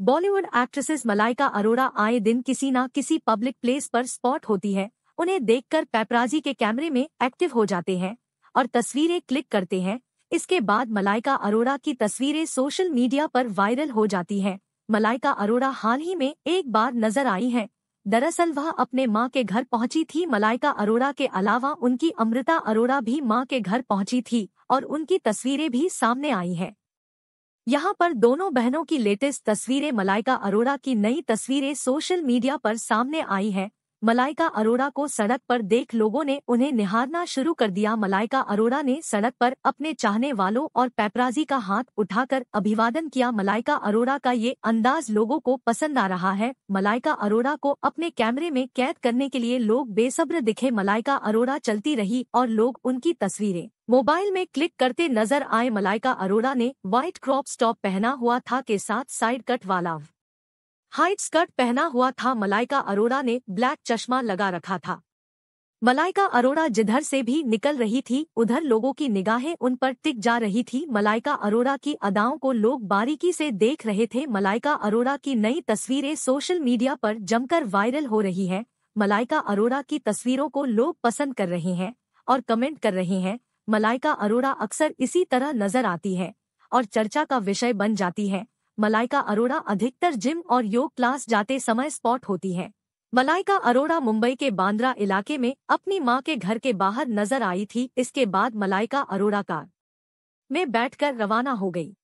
Bollywood actresses Malaika Arora आए दिन किसी न किसी पब्लिक प्लेस पर स्पॉट होती है। उन्हें देखकर पैपराजी के कैमरे में एक्टिव हो जाते हैं और तस्वीरें क्लिक करते हैं। इसके बाद मलाइका अरोड़ा की तस्वीरें सोशल मीडिया पर वायरल हो जाती हैं। मलाइका अरोड़ा हाल ही में एक बार नज़र आई हैं। दरअसल वह अपने माँ के घर पहुँची थी। मलाइका अरोड़ा के अलावा उनकी अमृता अरोड़ा भी माँ के घर पहुँची थी और उनकी तस्वीरें भी सामने आई हैं। यहाँ पर दोनों बहनों की लेटेस्ट तस्वीरें मलाइका अरोड़ा की नई तस्वीरें सोशल मीडिया पर सामने आई हैं। मलाइका अरोड़ा को सड़क पर देख लोगों ने उन्हें निहारना शुरू कर दिया। मलाइका अरोड़ा ने सड़क पर अपने चाहने वालों और पैपराजी का हाथ उठाकर अभिवादन किया। मलाइका अरोड़ा का ये अंदाज लोगों को पसंद आ रहा है। मलाइका अरोड़ा को अपने कैमरे में कैद करने के लिए लोग बेसब्र दिखे। मलाइका अरोड़ा चलती रही और लोग उनकी तस्वीरें मोबाइल में क्लिक करते नज़र आए। मलाइका अरोड़ा ने व्हाइट क्रॉप स्टॉप पहना हुआ था के साथ साइड कट वाला। हाइट स्कर्ट पहना हुआ था मलाइका अरोड़ा ने ब्लैक चश्मा लगा रखा था। मलाइका अरोड़ा जिधर से भी निकल रही थी, उधर लोगों की निगाहें उन पर टिक जा रही थी। मलाइका अरोड़ा की अदाओं को लोग बारीकी से देख रहे थे। मलाइका अरोड़ा की नई तस्वीरें सोशल मीडिया पर जमकर वायरल हो रही हैं। मलाइका अरोड़ा की तस्वीरों को लोग पसंद कर रहे हैं और कमेंट कर रहे हैं। मलाइका अरोड़ा अक्सर इसी तरह नज़र आती है और चर्चा का विषय बन जाती है। मलाइका अरोड़ा अधिकतर जिम और योग क्लास जाते समय स्पॉट होती है। मलाइका अरोड़ा मुंबई के बांद्रा इलाके में अपनी माँ के घर के बाहर नज़र आई थी, इसके बाद मलाइका अरोड़ा कार में बैठकर रवाना हो गई।